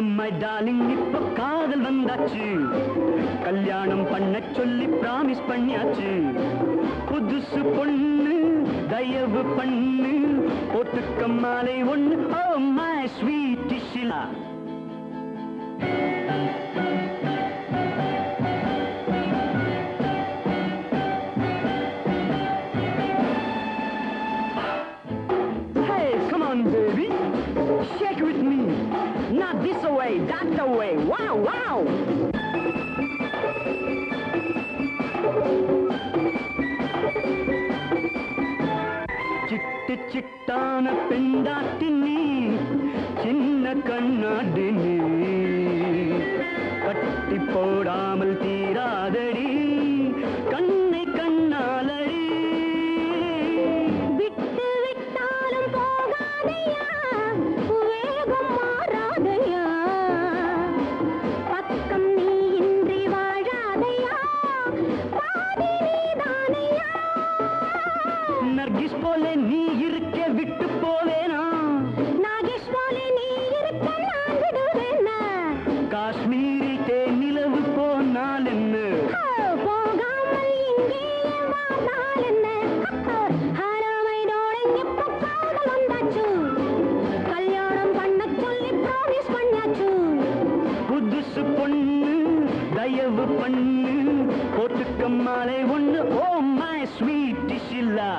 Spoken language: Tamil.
மை டார்லிங் இப்ப காதல் வந்தாச்சு. கல்யாணம் பண்ண சொல்லி பிராமிஸ் பண்ணியாச்சு. புதுசு பொண்ணு தயவு பண்ணு. போட்டுக்க மாலை ஒண்ணு ஓ my sweet Sheela. Hey, come on, baby. Shake with me. Not this way, that way. Wow, wow. சிட்டு சிட்டான பெண்டாட்டி நீ சின்ன கண்ணாடி நீ கட்டி போடாமல் தீராதடி நீ இருக்க விட்டு போவேனா? நாகேஷ் போலே நீ இருக்க நான் விடுவேனா? காஷ்மீரில் தேனிலவு போனால் என்ன? போகாமல் இங்கேயே வாழ்ந்தால் என்ன? புதுசு பொண்ணு தயவு பண்ணு. போட்டுக்க மாலை ஒண்ணு. Oh my sweet ஷில்லா